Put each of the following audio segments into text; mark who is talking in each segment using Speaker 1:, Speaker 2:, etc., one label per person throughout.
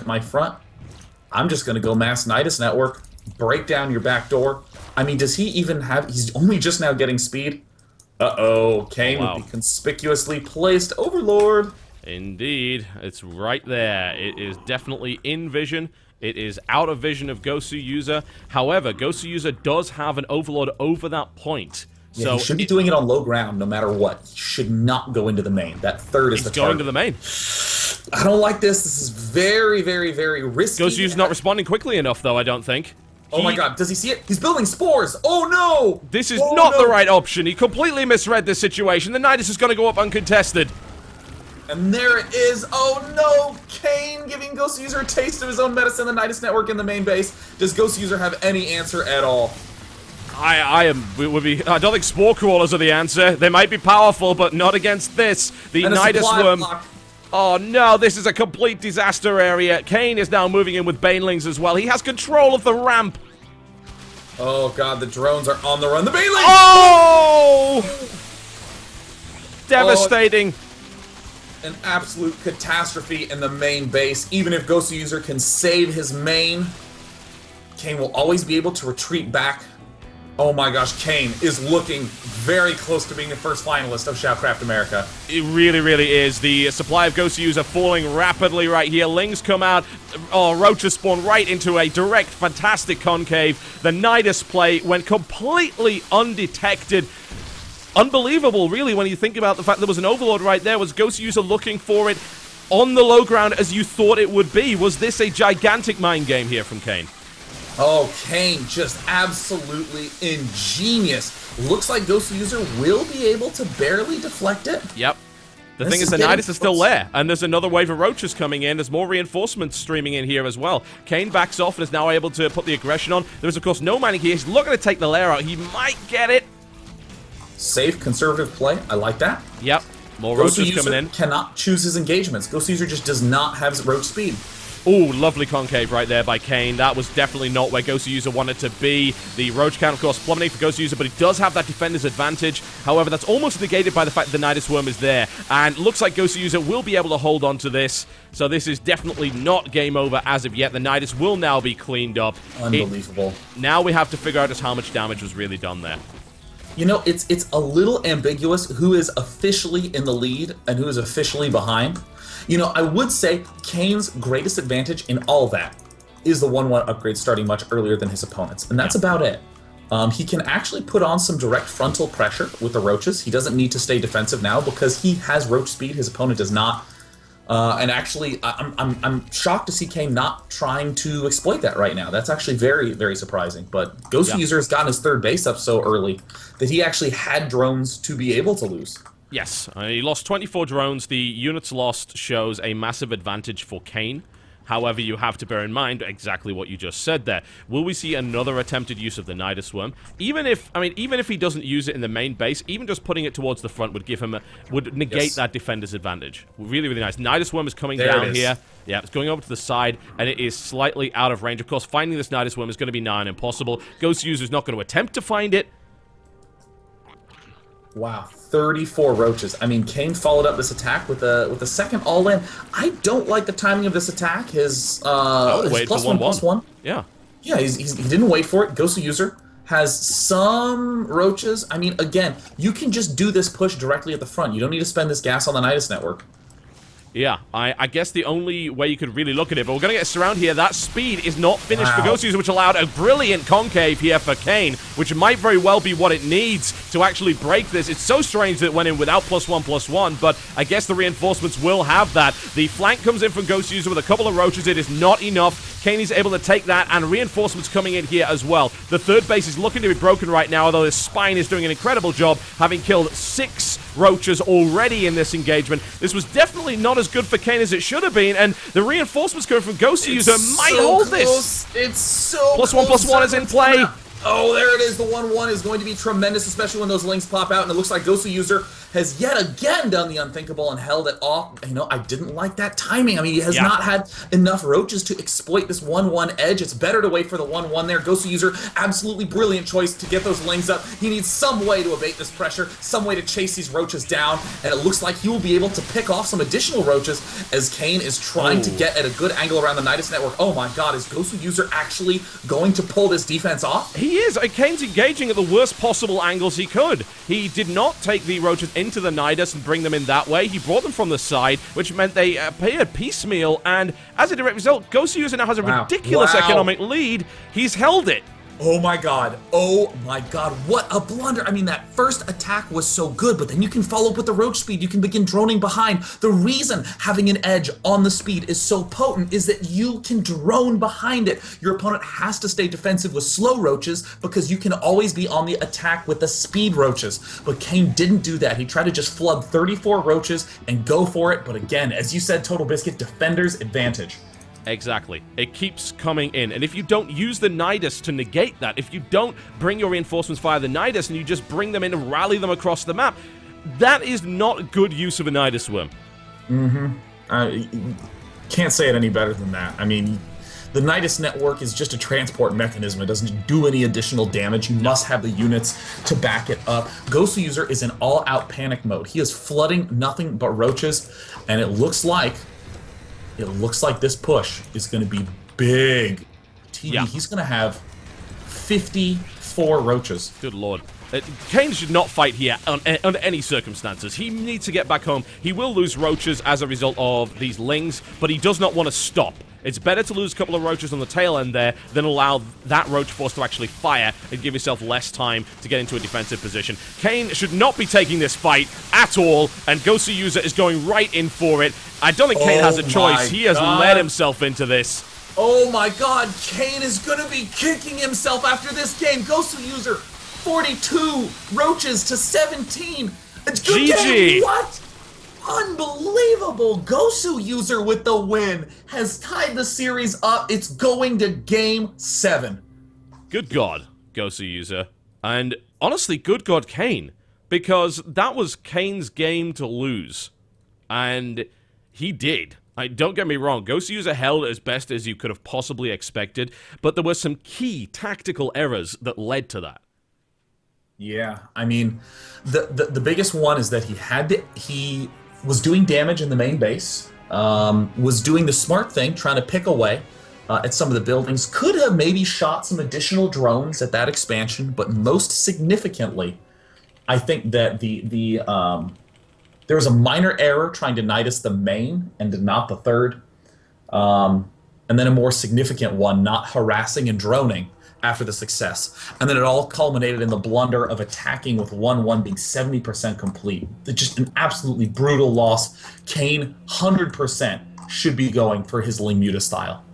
Speaker 1: in my front. I'm just going to go Mass Nidus Network, break down your back door. I mean, does he even have... He's only just now getting speed. Uh-oh, Kane
Speaker 2: wow.
Speaker 1: would be conspicuously placed Overlord.
Speaker 2: Indeed, it's right there. It is definitely in vision. It is out of vision of Gosu User. However, Gosu User does have an Overlord over that point.
Speaker 1: Yeah,
Speaker 2: so
Speaker 1: he should be doing it on low ground no matter what. He should not go into the main. That third is the
Speaker 2: going
Speaker 1: target.
Speaker 2: to the main.
Speaker 1: I don't like this. This is very, very, very risky.
Speaker 2: User's not responding quickly enough, though, I don't think.
Speaker 1: Oh my god, does he see it? He's building spores! Oh no!
Speaker 2: This is
Speaker 1: Oh,
Speaker 2: not
Speaker 1: no.
Speaker 2: the right option. He completely misread the situation. The Nidus is going to go up uncontested.
Speaker 1: And there it is. Oh no! Kane giving Gosu User a taste of his own medicine, the Nidus Network in the main base. Does Gosu User have any answer at all?
Speaker 2: I, I am. Would be. I don't think spore crawlers are the answer. They might be powerful, but not against this. The Nidus worm.
Speaker 1: block.
Speaker 2: Oh no, this is a complete disaster area. Kane is now moving in with Banelings as well. He has control of the ramp.
Speaker 1: Oh god, the drones are on the run. The Bailey!
Speaker 2: Oh! oh! Devastating.
Speaker 1: An absolute catastrophe in the main base. Even if Gosu User can save his main, Kane will always be able to retreat back. Oh my gosh, Kane is looking very close to being the first finalist of Shoutcraft America.
Speaker 2: It really, really is. The supply of Gosu User falling rapidly right here. Lings come out. Oh, Roaches spawn right into a direct, fantastic concave. The Nidus play went completely undetected. Unbelievable, really, when you think about the fact there was an Overlord right there. Was Gosu User looking for it on the low ground as you thought it would be? Was this a gigantic mind game here from Kane?
Speaker 1: Oh, Kane, just absolutely ingenious. Looks like Gosu User will be able to barely deflect it.
Speaker 2: Yep. The
Speaker 1: This
Speaker 2: thing is, the Nidus is still there, and there's another wave of roaches coming in. There's more reinforcements streaming in here as well. Kane backs off and is now able to put the aggression on. There is, of course, no mining here. He's looking to take the lair out. He might get it.
Speaker 1: Safe, conservative play. I like that.
Speaker 2: Yep. More
Speaker 1: Ghost
Speaker 2: roaches
Speaker 1: User
Speaker 2: coming in.
Speaker 1: cannot choose his engagements. Gosu User just does not have roach speed.
Speaker 2: Ooh, lovely concave right there by Kane. That was definitely not where Gosu User wanted to be. The Roach count, of course, plummeting for Gosu User, but he does have that defender's advantage. However, that's almost negated by the fact that the Nidus Worm is there. And looks like Gosu User will be able to hold on to this. So this is definitely not game over as of yet. The Nidus will now be cleaned up. It-
Speaker 1: Unbelievable.
Speaker 2: now we have to figure out just how much damage was really done there.
Speaker 1: You know, it's it's a little ambiguous who is officially in the lead and who is officially behind. You know, I would say Kane's greatest advantage in all that is the 1-1 upgrade starting much earlier than his opponents, and that's about it. Um, he can actually put on some direct frontal pressure with the roaches. He doesn't need to stay defensive now because he has roach speed. His opponent does not. Uh, and actually, I'm, I'm, I'm shocked to see Kane not trying to exploit that right now. That's actually very, very surprising. But Ghost
Speaker 2: Yeah.
Speaker 1: User has gotten his third base up so early that he actually had drones to be able to lose.
Speaker 2: Yes, uh, he lost 24 drones. The units lost shows a massive advantage for Kane. However, you have to bear in mind exactly what you just said there. Will we see another attempted use of the Nidus Worm? Even if, I mean, even if he doesn't use it in the main base, even just putting it towards the front would give him a, would negate
Speaker 1: Yes.
Speaker 2: that defender's advantage. Really, really nice. Nidus Worm is coming
Speaker 1: There
Speaker 2: down
Speaker 1: is.
Speaker 2: here. Yeah, it's going over to the side, and it is slightly out of range. Of course, finding this Nidus Worm is going to be nigh impossible. Gosu User's not going to attempt to find it.
Speaker 1: Wow, 34 roaches. I mean, Kane followed up this attack with a with a second all in. I don't like the timing of this attack. His uh, his plus one
Speaker 2: 1-1.
Speaker 1: plus one.
Speaker 2: Yeah.
Speaker 1: Yeah, he's, he's, he didn't wait for it. Gosu User has some roaches. I mean, again, you can just do this push directly at the front. You don't need to spend this gas on the Nidus network.
Speaker 2: Yeah, I, I guess the only way you could really look at it, but we're going to get a surround here. That speed is not finished for
Speaker 1: Wow.
Speaker 2: Gosu User, which allowed a brilliant concave here for Kane, which might very well be what it needs to actually break this. It's so strange that it went in without plus one, plus one, but I guess the reinforcements will have that. The flank comes in from Gosu User with a couple of roaches. It is not enough. Kane is able to take that, and reinforcements coming in here as well. The third base is looking to be broken right now, although his spine is doing an incredible job, having killed six roaches already in this engagement. This was definitely not as good for Kane as it should have been, and the reinforcements coming from Gosu User might
Speaker 1: so
Speaker 2: hold this.
Speaker 1: It's so
Speaker 2: Plus one,
Speaker 1: close.
Speaker 2: plus one is in play.
Speaker 1: Oh, there it is. The 1 1 is going to be tremendous, especially when those lings pop out. And it looks like Gosu User has yet again done the unthinkable and held it off. You know, I didn't like that timing. I mean, he has
Speaker 2: Yeah.
Speaker 1: not had enough roaches to exploit this 1-1 edge. It's better to wait for the 1-1 there. Gosu User, absolutely brilliant choice to get those lings up. He needs some way to abate this pressure, some way to chase these roaches down, and it looks like he will be able to pick off some additional roaches as Kane is trying to
Speaker 2: Oh.
Speaker 1: get at a good angle around the Nidus network. Oh my god, is Gosu User actually going to pull this defense off?
Speaker 2: He is. Uh, Kane's engaging at the worst possible angles he could. He did not take the roaches into the Nidus and bring them in that way. He brought them from the side, which meant they appeared piecemeal. And as a direct result, Gosu User now has a
Speaker 1: Wow.
Speaker 2: ridiculous
Speaker 1: Wow.
Speaker 2: economic lead. He's held it.
Speaker 1: Oh my god. Oh my god. What a blunder. I mean, that first attack was so good, but then you can follow up with the roach speed. You can begin droning behind. The reason having an edge on the speed is so potent is that you can drone behind it. Your opponent has to stay defensive with slow roaches because you can always be on the attack with the speed roaches. But Kane didn't do that. He tried to just flood 34 roaches and go for it. But again, as you said, Total Biscuit, defender's advantage.
Speaker 2: Exactly. It keeps coming in. And if you don't use the Nidus to negate that, if you don't bring your reinforcements via the Nidus and you just bring them in and rally them across the map, that is not good use of a Nidus worm. Mm-hmm.
Speaker 1: I can't say it any better than that. I mean, the Nidus network is just a transport mechanism. It doesn't do any additional damage. You must have the units to back it up. Gosu User is in all-out panic mode. He is flooding nothing but roaches, and it looks like it looks like this push is going to be big. TV,
Speaker 2: Yeah.
Speaker 1: he's going to have 54 roaches.
Speaker 2: Good lord. Uh, Kane should not fight here on, uh, under any circumstances. He needs to get back home. He will lose roaches as a result of these lings, but he does not want to stop. It's better to lose a couple of roaches on the tail end there than allow that roach force to actually fire and give yourself less time to get into a defensive position. Kane should not be taking this fight at all, and Gosu User is going right in for it. I don't think Kane
Speaker 1: Oh
Speaker 2: has a oh
Speaker 1: choice.
Speaker 2: He has
Speaker 1: God.
Speaker 2: led himself into this.
Speaker 1: Oh my god, Kane is gonna be kicking himself after this game. Gosu User, 42 roaches to 17. It's good
Speaker 2: GG.
Speaker 1: game. What? Unbelievable. Gosu user with the win has tied the series up. It's going to game seven.
Speaker 2: Good God, Gosu user. And honestly, good God, Kane. Because that was Kane's game to lose. And he did. I, don't get me wrong, Gosu User held as best as you could have possibly expected, but there were some key tactical errors that led to that.
Speaker 1: Yeah, I mean, the, the the biggest one is that he had to, he was doing damage in the main base, um, was doing the smart thing, trying to pick away uh, at some of the buildings. Could have maybe shot some additional drones at that expansion, but most significantly, I think that the the um, there was a minor error trying to Nidus the main and not the third, um, and then a more significant one not harassing and droning after the success. And then it all culminated in the blunder of attacking with 1 1 being 70% complete. Just an absolutely brutal loss. Kane, 100%, should be going for his Limuta style.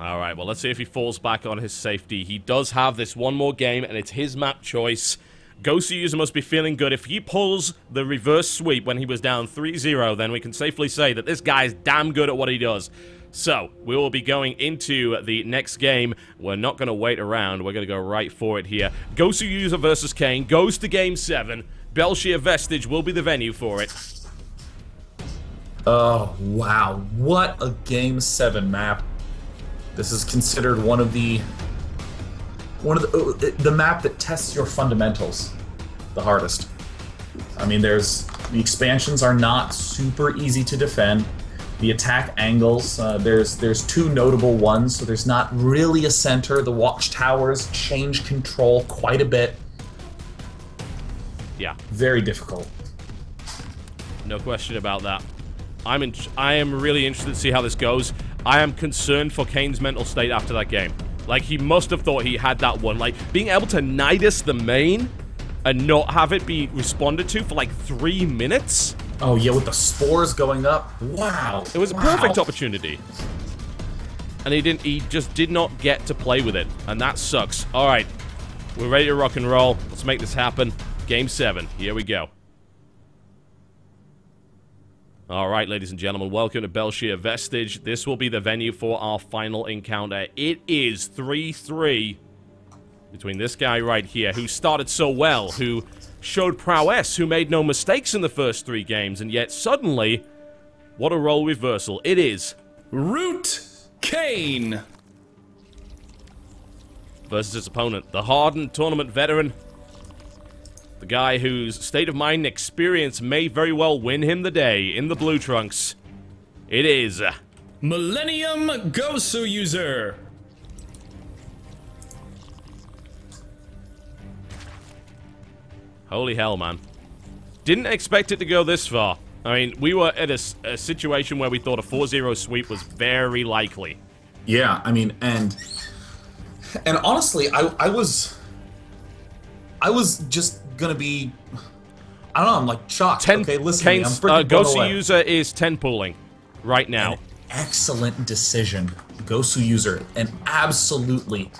Speaker 2: All right, well, let's see if he falls back on his safety. He does have this one more game, and it's his map choice. Gosu user must be feeling good. If he pulls the reverse sweep when he was down 3-0, then we can safely say that this guy is damn good at what he does. So, we will be going into the next game. We're not going to wait around. We're going to go right for it here. Gosu user versus Kane goes to game 7. Belshir Vestige will be the venue for it.
Speaker 1: Oh, wow. What a Game 7 map. This is considered one of the one of the uh, the map that tests your fundamentals the hardest. I mean, there's the expansions are not super easy to defend. The attack angles, uh, there's there's two notable ones. So there's not really a center. The watchtowers change control quite a bit.
Speaker 2: Yeah.
Speaker 1: Very difficult.
Speaker 2: No question about that. I'm in, I am really interested to see how this goes. I am concerned for Kane's mental state after that game. Like he must have thought he had that one. Like being able to Nidus the main and not have it be responded to for like three minutes.
Speaker 1: Oh yeah, with the spores going up. Wow.
Speaker 2: It was a
Speaker 1: Wow.
Speaker 2: perfect opportunity. And he didn't he just did not get to play with it. And that sucks. Alright. We're ready to rock and roll. Let's make this happen. Game seven. Here we go. Alright, ladies and gentlemen, welcome to Belshir Vestige. This will be the venue for our final encounter. It is 3-3 between this guy right here, who started so well, who showed prowess, who made no mistakes in the first three games, and yet suddenly, what a role reversal. It is.
Speaker 3: Root Kane
Speaker 2: versus his opponent, the hardened tournament veteran, the guy whose state of mind and experience may very well win him the day in the blue trunks. It is
Speaker 3: Millennium Gosu user.
Speaker 2: Holy hell, man. Didn't expect it to go this far. I mean, we were at a, a situation where we thought a 4-0 sweep was very likely.
Speaker 1: Yeah, I mean, and and honestly, I I was I was just gonna be I don't know, I'm like shocked.
Speaker 2: Ten,
Speaker 1: okay, listen,
Speaker 2: Kane's,
Speaker 1: I'm
Speaker 2: uh,
Speaker 1: freaking blown
Speaker 2: Gosu
Speaker 1: away.
Speaker 2: user is 10 pulling right now.
Speaker 1: An excellent decision, Gosu user, an absolutely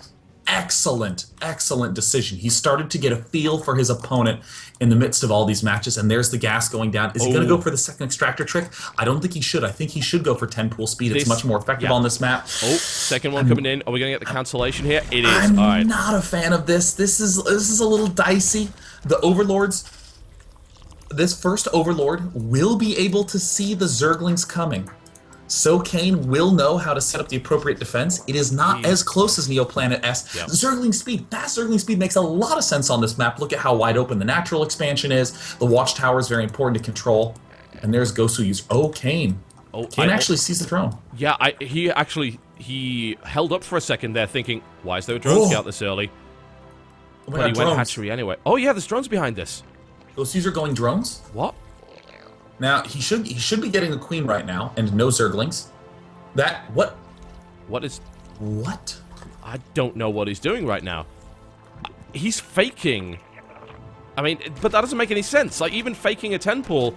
Speaker 1: excellent, excellent decision. He started to get a feel for his opponent in the midst of all these matches, and there's the gas going down. Is he going to
Speaker 2: Oh.
Speaker 1: go for the second extractor trick? I don't think he should. I think he should go for 10 pool speed.
Speaker 2: This-
Speaker 1: it's much more effective
Speaker 2: yeah.
Speaker 1: on this map.
Speaker 2: Oh, second one coming in. Are we going to get the cancellation here? It is.
Speaker 1: I'm
Speaker 2: right.
Speaker 1: not a fan of this. This is this is a little dicey. The overlords. This first overlord will be able to see the zerglings coming. So Kane will know how to set up the appropriate defense. It is not mm-hmm. as close as Neoplanet S.
Speaker 2: Yep.
Speaker 1: Zergling speed, fast Zergling speed makes a lot of sense on this map. Look at how wide open the natural expansion is. The watchtower is very important to control. And there's Gosu use. Oh, Kane.
Speaker 2: Oh,
Speaker 1: Kane
Speaker 2: I-
Speaker 1: actually sees the drone.
Speaker 2: Yeah, I, he actually he held up for a second there, thinking, "Why is there a drone
Speaker 1: Oh.
Speaker 2: scout this early?"
Speaker 1: Oh
Speaker 2: But he went hatchery anyway. Oh yeah, there's drones behind this.
Speaker 1: Gosu user going drones.
Speaker 2: What?
Speaker 1: Now he should he should be getting a queen right now and no zerglings. That what
Speaker 2: What is?
Speaker 1: what?
Speaker 2: I don't know what he's doing right now. He's faking. I mean, but that doesn't make any sense. Like even faking a ten pool,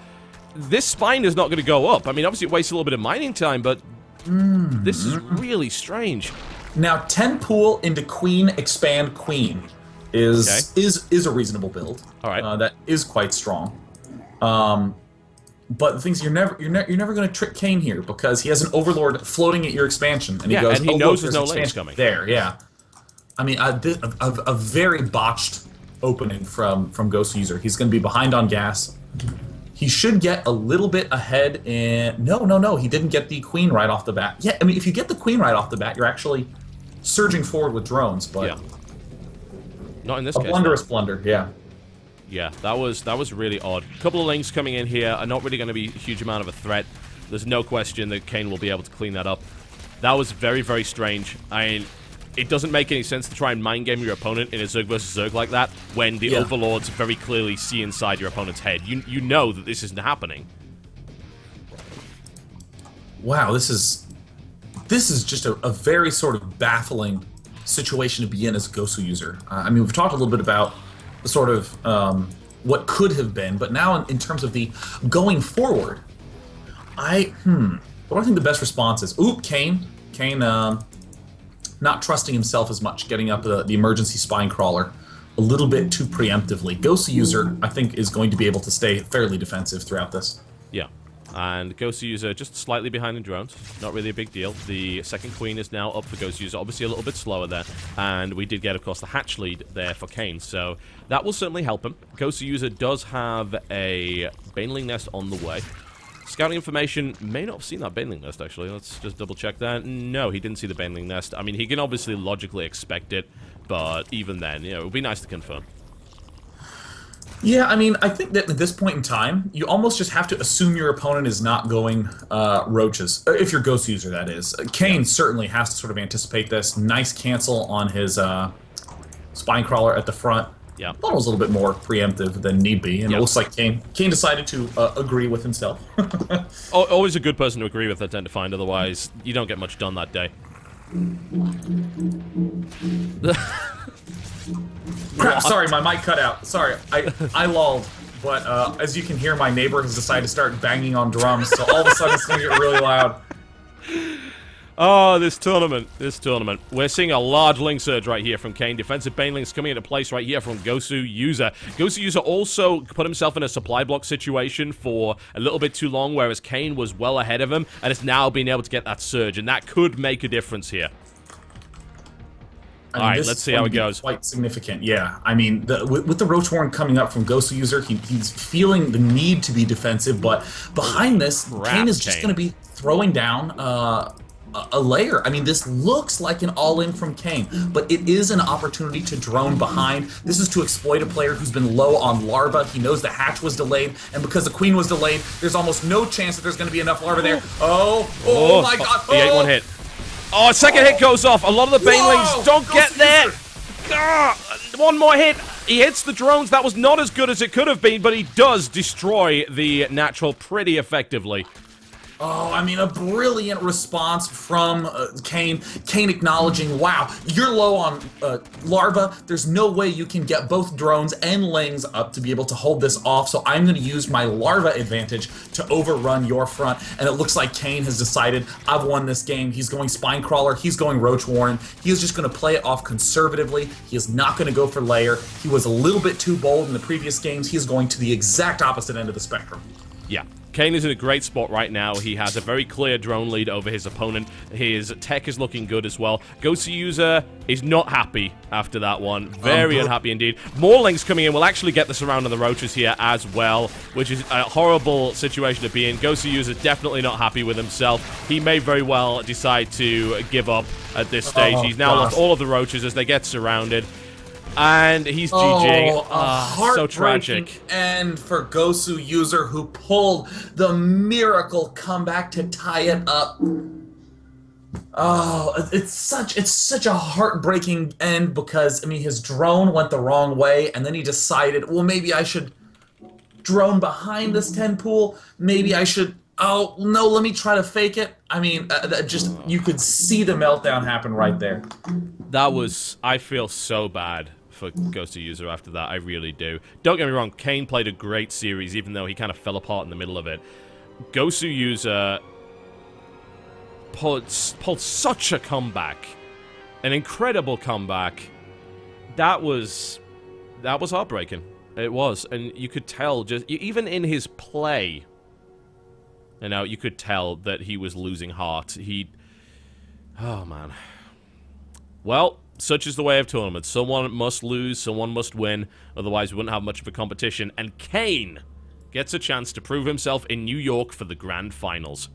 Speaker 2: this spine is not going to go up. I mean, obviously it wastes a little bit of mining time, but this is really strange.
Speaker 1: Now ten pool into queen expand queen is
Speaker 2: Okay.
Speaker 1: is is a reasonable build.
Speaker 2: All right.
Speaker 1: uh, that is quite strong. Um, but the things you're never you're, ne- you're never going to trick Kane here because he has an overlord floating at your expansion and
Speaker 2: Yeah,
Speaker 1: he goes
Speaker 2: and he
Speaker 1: "Oh,
Speaker 2: knows
Speaker 1: look,
Speaker 2: there's no lanes
Speaker 1: expansion
Speaker 2: coming."
Speaker 1: there. Yeah, I mean a, a, a, a very botched opening from from Gosu User. He's going to be behind on gas. He should get a little bit ahead in. No, no, no. He didn't get the queen right off the bat. Yeah, I mean, if you get the queen right off the bat, you're actually surging forward with drones. But
Speaker 2: Yeah. Not in this
Speaker 1: a
Speaker 2: case.
Speaker 1: blunderous blunder. Yeah.
Speaker 2: Yeah, that was that was really odd. A couple of lings coming in here are not really going to be a huge amount of a threat. There's no question that Kane will be able to clean that up. That was very, very strange. I mean, it doesn't make any sense to try and mind game your opponent in a Zerg versus Zerg like that when the
Speaker 1: Yeah.
Speaker 2: overlords very clearly see inside your opponent's head. You you know that this isn't happening.
Speaker 1: Wow. This is this is just a, a very sort of baffling situation to be in as a Gosu user. Uh, I mean, we've talked a little bit about sort of um, what could have been, but now in, in terms of the going forward, I hmm. What do I think the best response is? Oop, Kane. Kane, um, not trusting himself as much, getting up the, the emergency spine crawler a little bit too preemptively. Gosu user, I think, is going to be able to stay fairly defensive throughout this.
Speaker 2: Yeah. And Gosu User just slightly behind in drones. Not really a big deal. The second queen is now up for Gosu User. Obviously a little bit slower there. And we did get, of course, the hatch lead there for Kane. So that will certainly help him. Gosu User does have a Baneling Nest on the way. Scouting information may not have seen that Baneling Nest, actually. Let's just double check that. No, he didn't see the Baneling Nest. I mean, he can obviously logically expect it. But even then, you know, it would be nice to confirm.
Speaker 1: Yeah, I mean, I think that at this point in time, you almost just have to assume your opponent is not going uh, roaches. Uh, If you're Gosu user, that is. Uh, Kane certainly has to sort of anticipate this. Nice cancel on his uh, spine crawler at the front.
Speaker 2: Yeah.
Speaker 1: Thought it was a little bit more preemptive than need be, and
Speaker 2: Yeah.
Speaker 1: it looks like Kane Kane decided to uh, agree with himself.
Speaker 2: Always a good person to agree with, I tend to find. Otherwise, you don't get much done that day.
Speaker 1: Sorry, my mic cut out. Sorry, I I lulled. But uh, as you can hear, my neighbor has decided to start banging on drums, so all of a sudden it's going to get really loud.
Speaker 2: Oh, this tournament. This tournament. We're seeing a large ling surge right here from Kane. Defensive Banelings coming into place right here from Gosu User. Gosu User also put himself in a supply block situation for a little bit too long, whereas Kane was well ahead of him and is now being able to get that surge, and that could make a difference here.
Speaker 1: I
Speaker 2: All right,
Speaker 1: this
Speaker 2: let's see how it goes.
Speaker 1: Quite significant, yeah. I mean, the, with, with the Roach Warren coming up from Gosu User, he, he's feeling the need to be defensive, but behind this,
Speaker 2: Crap,
Speaker 1: Kane is just going to be throwing down uh, a, lair. I mean, this looks like an all-in from Kane, but it is an opportunity to drone behind. This is to exploit a player who's been low on larva. He knows the hatch was delayed, and because the queen was delayed, there's almost no chance that there's going to be enough larva there. Oh, oh, my God!
Speaker 2: He ate one
Speaker 1: oh!
Speaker 2: hit. Oh, second hit goes off. A lot of the banelings don't get there.
Speaker 1: User!
Speaker 2: Ah, one more hit. He hits the drones. That was not as good as it could have been, but he does destroy the natural pretty effectively.
Speaker 1: Oh, I mean, a brilliant response from uh, Kane. Kane acknowledging, wow, you're low on uh, larva. There's no way you can get both drones and lings up to be able to hold this off, so I'm going to use my larva advantage to overrun your front. And it looks like Kane has decided, I've won this game. He's going Spine Crawler. He's going Roach Warren. He is just going to play it off conservatively. He is not going to go for lair. He was a little bit too bold in the previous games. He is going to the exact opposite end of the spectrum.
Speaker 2: Yeah. Kane is in a great spot right now. He has a very clear drone lead over his opponent. His tech is looking good as well. Gosu User is not happy after that one. Very
Speaker 1: Um,
Speaker 2: unhappy indeed. More lings coming in. We'll actually get the surround on the roaches here as well, which is a horrible situation to be in. Gosu User definitely not happy with himself. He may very well decide to give up at this stage.
Speaker 1: Oh,
Speaker 2: He's now lost all of the roaches as they get surrounded. And he's GGing.
Speaker 1: Oh, a
Speaker 2: Ah, so tragic.
Speaker 1: end for Gosu user who pulled the miracle comeback to tie it up. Oh, it's such it's such a heartbreaking end because I mean his drone went the wrong way and then he decided, well maybe I should drone behind this 10 pool. Maybe I should Oh, no, let me try to fake it. I mean, uh, just you could see the meltdown happen right there.
Speaker 2: That was. I feel so bad for Ghost of User after that. I really do. Don't get me wrong. Kane played a great series, even though he kind of fell apart in the middle of it. Gosu User pulled, pulled such a comeback, an incredible comeback. That was that was heartbreaking. It was, and you could tell just even in his play. You know, you could tell that he was losing heart. He, oh man. Well, such is the way of tournaments. Someone must lose, someone must win, otherwise we wouldn't have much of a competition. And Kane gets a chance to prove himself in New York for the grand finals.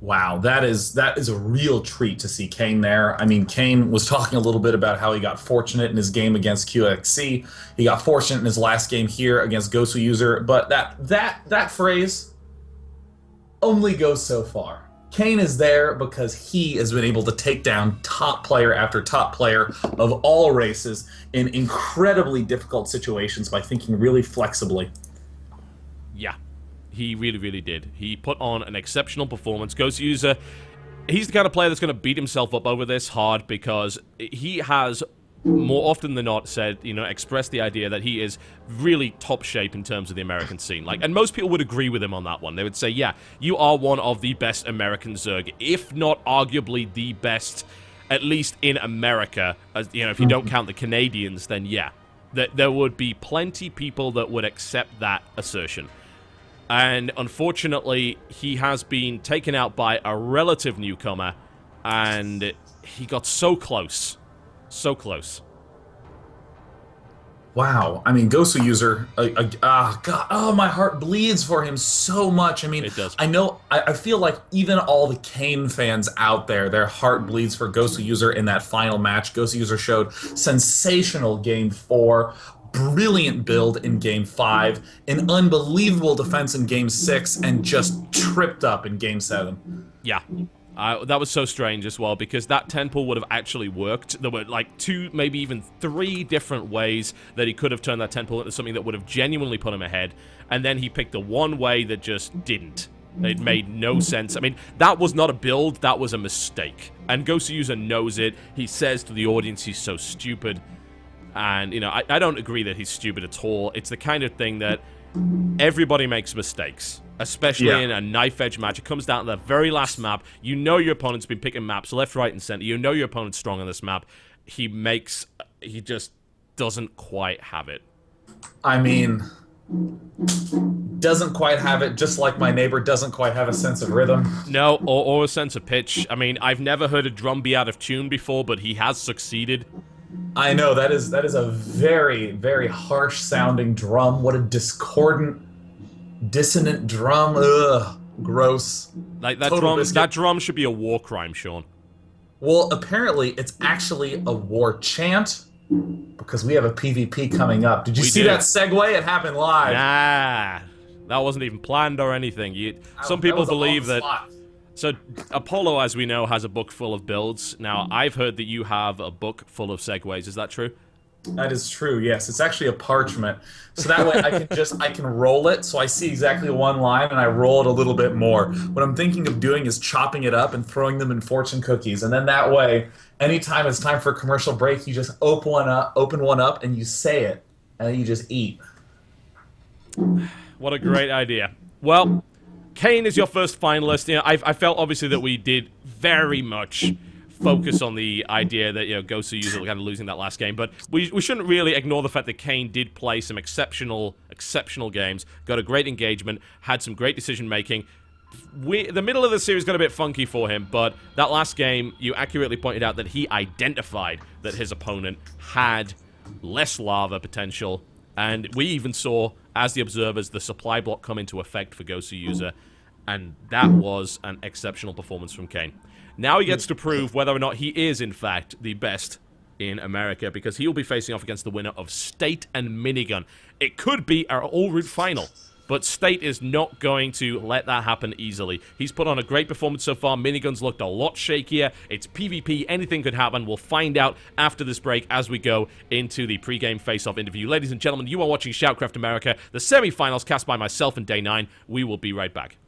Speaker 1: Wow, that is that is a real treat to see Kane there. I mean, Kane was talking a little bit about how he got fortunate in his game against QXC. He got fortunate in his last game here against Gosu User, but that that that phrase only goes so far. Kane is there because he has been able to take down top player after top player of all races in incredibly difficult situations by thinking really flexibly.
Speaker 2: Yeah, he really, really did. He put on an exceptional performance. Gosu User, he's the kind of player that's going to beat himself up over this hard because he has more often than not said, you know, expressed the idea that he is really top shape in terms of the American scene. Like, and most people would agree with him on that one. They would say, yeah, you are one of the best American Zerg, if not arguably the best, at least in America. As you know, if you don't count the Canadians, then yeah, that there would be plenty people that would accept that assertion. And unfortunately, he has been taken out by a relative newcomer, and he got so close. So close.
Speaker 1: Wow. I mean, Gosu user, uh, uh, ah, God, oh, my heart bleeds for him so much. I mean,
Speaker 2: It does.
Speaker 1: I know, I, I feel like even all the Kane fans out there, their heart bleeds for Gosu user in that final match. Gosu user showed sensational game four, brilliant build in game five, an unbelievable defense in game six, and just tripped up in game seven.
Speaker 2: Yeah. Uh, that was so strange as well because that 10 pool would have actually worked. There were like two, maybe even three different ways that he could have turned that 10 pool into something that would have genuinely put him ahead. And then he picked the one way that just didn't. It made no sense. I mean, that was not a build, that was a mistake. And Gosu User knows it. He says to the audience he's so stupid. And, you know, I, I don't agree that he's stupid at all. It's the kind of thing that everybody makes mistakes. Especially
Speaker 1: Yeah.
Speaker 2: in a knife edge match. It comes down to the very last map. You know your opponent's been picking maps left, right, and center. You know your opponent's strong on this map. He makes. He just doesn't quite have it.
Speaker 1: I mean, Doesn't quite have it, just like my neighbor doesn't quite have a sense of rhythm.
Speaker 2: No, or, or a sense of pitch. I mean, I've never heard a drum be out of tune before, but he has succeeded.
Speaker 1: I know that is that is a very very harsh sounding drum. What a discordant, dissonant drum. Ugh, gross.
Speaker 2: Like that
Speaker 1: Total
Speaker 2: drum,
Speaker 1: biscuit.
Speaker 2: that drum should be a war crime, Sean.
Speaker 1: Well, apparently it's actually a war chant because we have a PvP coming up. Did you
Speaker 2: We
Speaker 1: see
Speaker 2: do.
Speaker 1: that segue? It happened live.
Speaker 2: Nah, that wasn't even planned or anything. You, some
Speaker 1: That
Speaker 2: people
Speaker 1: was on
Speaker 2: believe that.
Speaker 1: spot.
Speaker 2: So Apollo, as we know, has a book full of builds. Now, I've heard that you have a book full of segues. Is that true?
Speaker 1: That is true. Yes, it's actually a parchment, so that way I can just I can roll it, so I see exactly one line, and I roll it a little bit more. What I'm thinking of doing is chopping it up and throwing them in fortune cookies, and then that way, anytime it's time for a commercial break, you just open one up, open one up, and you say it, and then you just eat.
Speaker 2: What a great idea. Well, Kane is your first finalist. You know, I, I felt obviously that we did very much focus on the idea that you know Gosu user kind of losing that last game, but we, we shouldn't really ignore the fact that Kane did play some exceptional exceptional games, got a great engagement, had some great decision making. We, the middle of the series got a bit funky for him, but that last game, you accurately pointed out that he identified that his opponent had less larva potential, and we even saw, as the observers, the supply block come into effect for Gosu User, and that was an exceptional performance from Kane. Now he gets to prove whether or not he is, in fact, the best in America, because he will be facing off against the winner of State and Minigun. It could be our all-route final. But State is not going to let that happen easily. He's put on a great performance so far. Minigun's looked a lot shakier. It's PvP. Anything could happen. We'll find out after this break as we go into the pre-game face-off interview. Ladies and gentlemen, you are watching Shoutcraft America, the semi-finals cast by myself and Day 9. We will be right back.